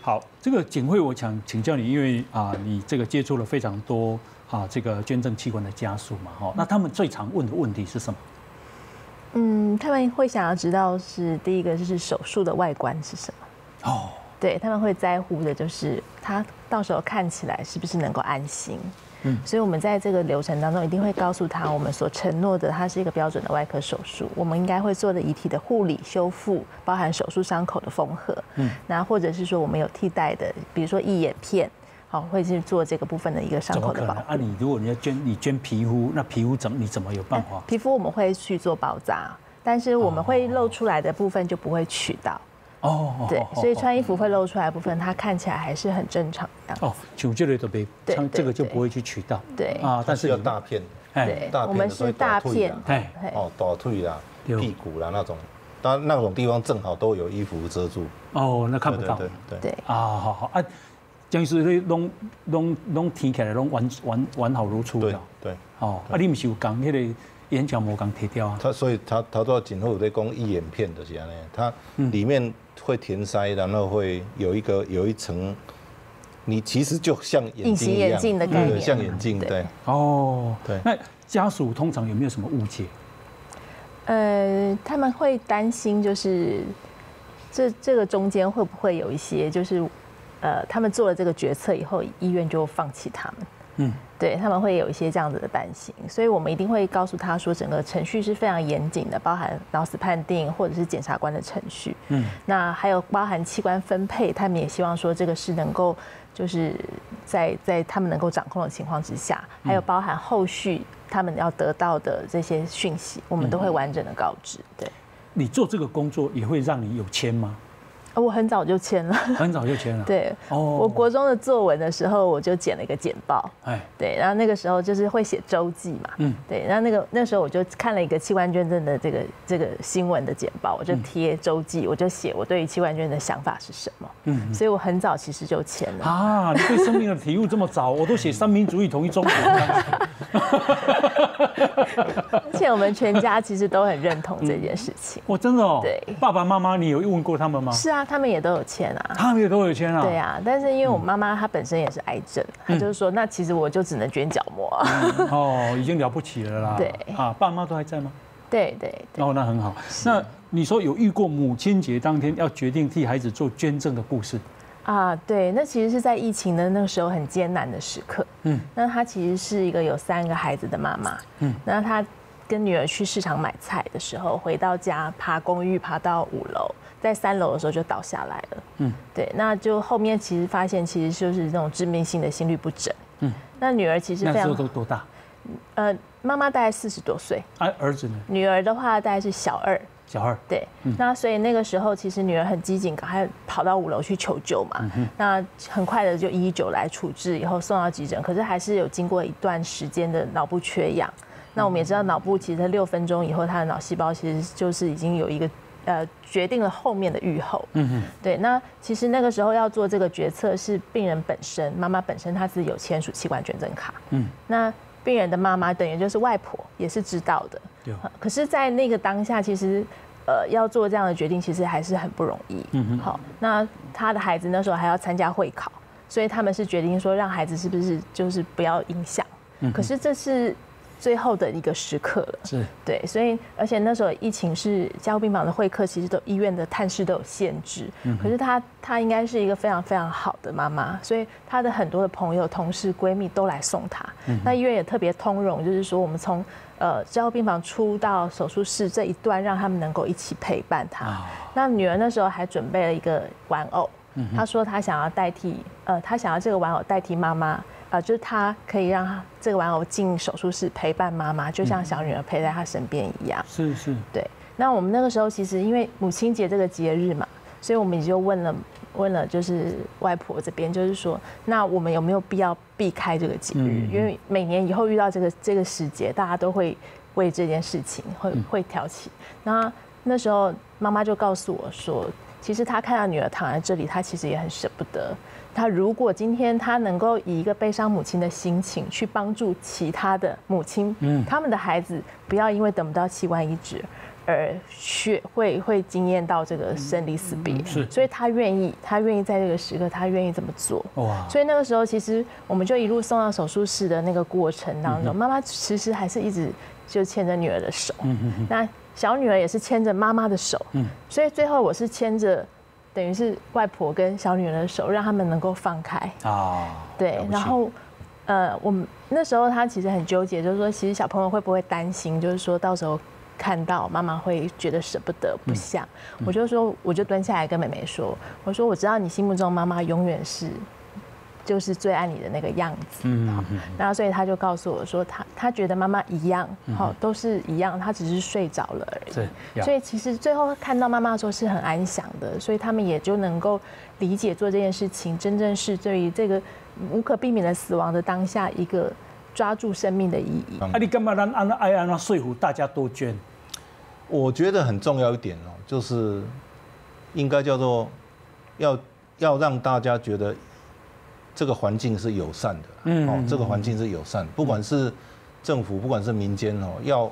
好，这个景惠，我想请教你，因为啊，你这个接触了非常多啊，这个捐赠器官的家属嘛，哈，那他们最常问的问题是什么？嗯，他们会想要知道是第一个就是手术的外观是什么，哦，对他们会在乎的就是他到时候看起来是不是能够安心。嗯，所以我们在这个流程当中一定会告诉他，我们所承诺的，它是一个标准的外科手术，我们应该会做的遗体的护理修复，包含手术伤口的缝合，嗯，那或者是说我们有替代的，比如说义眼片，好，会去做这个部分的一个伤口的保护。可能啊？你如果你要捐，你捐皮肤，那皮肤怎么你怎么有办法？皮肤我们会去做包扎，但是我们会露出来的部分就不会取到。哦，对哦，所以穿衣服会露出来的部分，它看起来还是很正常的。哦，像这类的被对对像这个就不会去取到对啊，但是有要大片，哎对大，我们是大片哎哦，大腿啦、屁股啦那种，当然那种地方正好都有衣服遮住，哦，那看不到对对对对啊，好好啊，江医师你拢拢拢提起来拢完完完好如初对对，哦，啊，你不是有讲那个眼角膜刚贴掉啊？他所以他他都要紧后有在讲义眼片的是安尼，它里面会填塞，然后会有一个有一层，你其实就像隐形眼镜的概对念。像眼镜，对对。哦，对。那家属通常有没有什么误解？呃，他们会担心，就是这这个中间会不会有一些，就是呃，他们做了这个决策以后，医院就放弃他们。嗯，对他们会有一些这样子的担心，所以我们一定会告诉他说，整个程序是非常严谨的，包含脑死判定或者是检察官的程序。嗯，那还有包含器官分配，他们也希望说这个是能够就是在在他们能够掌控的情况之下，还有包含后续他们要得到的这些讯息，我们都会完整的告知。对，你做这个工作也会让你有签吗？呃我很早就签了。很早就签了。对，哦我国中的作文的时候，我就剪了一个简报。哎，对，然后那个时候就是会写周记嘛，嗯嗯，对，然后那个那时候我就看了一个器官捐赠的这个这个新闻的简报，我就贴周记，我就写我对于器官捐赠的想法是什么，嗯嗯，所以我很早其实就签了，啊，你对生命的体悟这么早，我都写三民主义统一中国。而且我们全家其实都很认同这件事情。我 真的哦，对爸爸妈妈，你有问过他们吗？是啊，他们也都有签啊。他们也都有签啊。对啊，但是因为我妈妈她本身也是癌症，她就是说，那其实我就只能捐角膜啊。哦，已经了不起了啦。对啊，爸妈都还在吗？对对对，哦，那很好。那你说有遇过母亲节当天要决定替孩子做捐赠的故事？啊，对，那其实是在疫情的那个时候很艰难的时刻。嗯嗯，那她其实是一个有三个孩子的妈妈。嗯嗯，那她跟女儿去市场买菜的时候，回到家爬公寓爬到五楼，在三楼的时候就倒下来了。嗯嗯，对，那就后面其实发现其实就是那种致命性的心律不整。嗯嗯，那女儿其实那时候都多大？呃，妈妈大概四十多岁，啊，儿子呢？女儿的话大概是小二。小二。对，那所以那个时候其实女儿很机警，赶快跑到五楼去求救嘛。那很快的就一一九来处置，以后送到急诊，可是还是有经过一段时间的脑部缺氧。那我们也知道，脑部其实六分钟以后，它的脑细胞其实就是已经有一个呃决定了后面的预后。嗯嗯，对，那其实那个时候要做这个决策是病人本身，妈妈本身她自己有签署器官捐赠卡。嗯嗯，那病人的妈妈等于就是外婆也是知道的。对。可是，在那个当下，其实呃要做这样的决定，其实还是很不容易。嗯哼好，那他的孩子那时候还要参加会考，所以他们是决定说让孩子是不是就是不要影响。嗯可是这是最后的一个时刻了。是。对，所以而且那时候疫情是加护病房的会客，其实都医院的探视都有限制。可是她她应该是一个非常非常好的妈妈，所以她的很多的朋友、同事、闺蜜都来送她。那医院也特别通融，就是说我们从呃加护病房出到手术室这一段，让他们能够一起陪伴她。啊那女儿那时候还准备了一个玩偶，她说她想要代替呃，她想要这个玩偶代替妈妈。呃，就是他可以让她这个玩偶进手术室陪伴妈妈，就像小女儿陪在她身边一样。是是。对，那我们那个时候其实因为母亲节这个节日嘛，所以我们也就问了问了，就是外婆这边，就是说，那我们有没有必要避开这个节日？嗯因为每年以后遇到这个这个时节，大家都会为这件事情会会挑起。那那时候妈妈就告诉我说，其实他看到女儿躺在这里，他其实也很舍不得。他如果今天他能够以一个悲伤母亲的心情去帮助其他的母亲，嗯，他们的孩子不要因为等不到器官移植而学会会惊艳到这个生离死别，是。所以他愿意，他愿意在这个时刻，他愿意这么做。哇，所以那个时候，其实我们就一路送到手术室的那个过程当中，妈妈其实还是一直就牵着女儿的手，嗯嗯。那小女儿也是牵着妈妈的手，嗯所以最后我是牵着，等于是外婆跟小女儿的手，让他们能够放开。啊，对然后呃，我们那时候他其实很纠结，就是说，其实小朋友会不会担心，就是说到时候看到妈妈会觉得舍不得、不想。我就说，我就蹲下来跟妹妹说，我说我知道你心目中妈妈永远是。就是最爱你的那个样子，嗯嗯然后所以他就告诉我说他，他觉得妈妈一样，好、都是一样，他只是睡着了而已。是呀所以其实最后看到妈妈的时候是很安详的，所以他们也就能够理解做这件事情，真正是对于这个无可避免的死亡的当下一个抓住生命的意义。啊，你干嘛让安爱按说服大家多捐？我觉得很重要一点哦，就是应该叫做要要让大家觉得这个环境是友善的，哦嗯嗯，这个环境是友善，不管是政府，不管是民间哦，要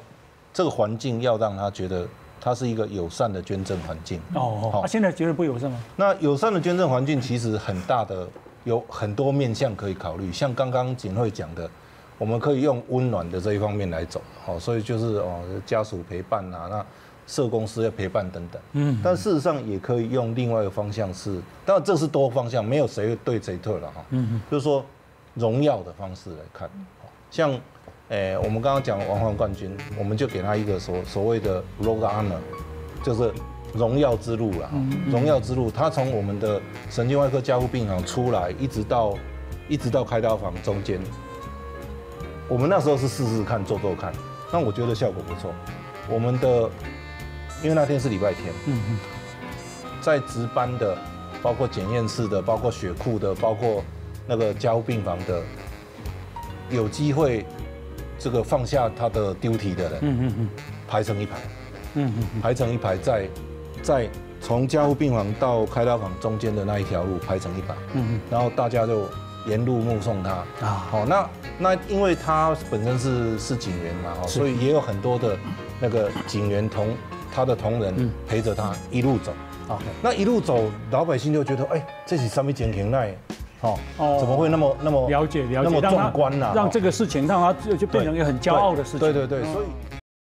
这个环境要让他觉得它是一个友善的捐赠环境。哦，好啊，现在觉得不友善吗？那友善的捐赠环境其实很大的，有很多面向可以考虑。像刚刚景惠讲的，我们可以用温暖的这一方面来走，哦，所以就是哦家属陪伴啊，那社公司要陪伴等等。嗯，但事实上也可以用另外一个方向是，当然这是多方向，没有谁对谁错了哈。嗯就是说荣耀的方式来看，哦像，诶、我们刚刚讲王冠冠军，我们就给他一个所所谓的 Road Honor，就是荣耀之路了。荣耀之路，他从我们的神经外科加护病房出来，一直到一直到开刀房中间，我们那时候是试试看做做看，那我觉得效果不错。我们的因为那天是礼拜天，嗯嗯，在值班的，包括检验室的，包括血库的，包括那个加护病房的，有机会这个放下他的 duty 的人，嗯嗯嗯。排成一排，嗯嗯排成一排，在在从加护病房到开刀房中间的那一条路排成一排，嗯嗯。然后大家就沿路目送他。嗯啊，好，那那因为他本身是是警员嘛，哦所以也有很多的那个警员同他的同仁嗯陪着他一路走。，OK，那一路走，老百姓就觉得，哎、这是什么情形那？哦，哦怎么会那么那么了解了解，那么壮观呐、让这个事情让他就就变成一个很骄傲的事情。对对对，所以